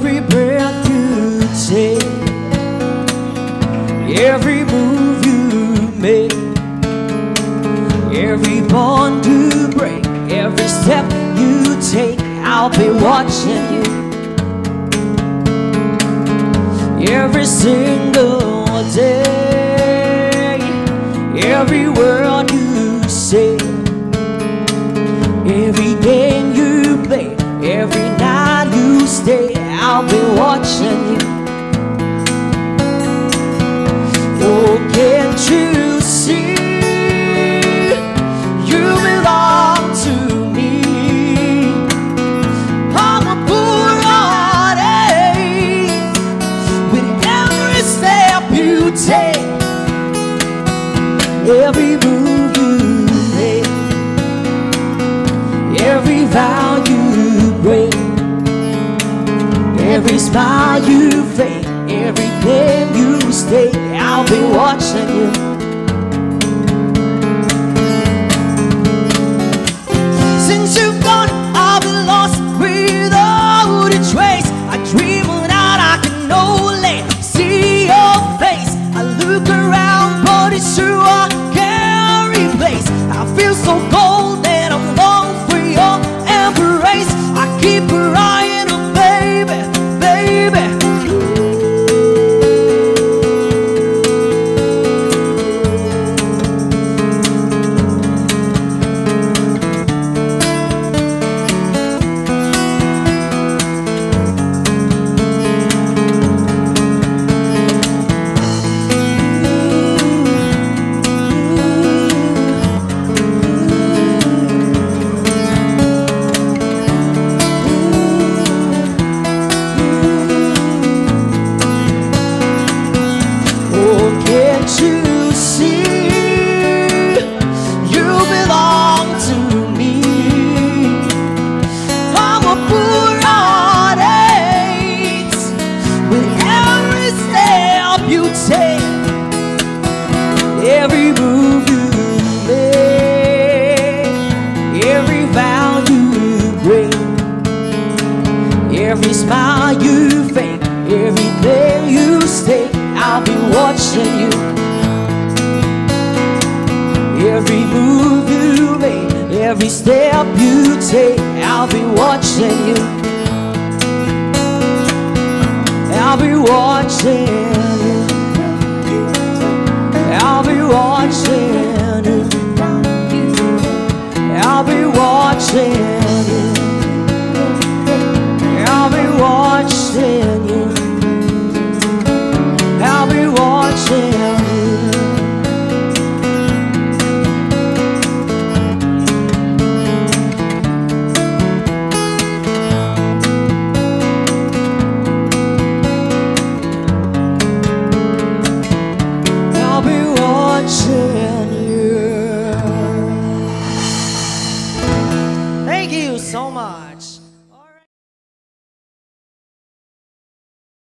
Every breath you take, every move you make, every bond you break, every step you take, I'll be watching you. Every single day, every word every move you make, every vow you break, every smile you fake, every you stake. I'll be watching every move you make, every vow you break. Every smile you fake, every day you stay, I'll be watching you. Every move you make, every step you take, I'll be watching you. I'll be watching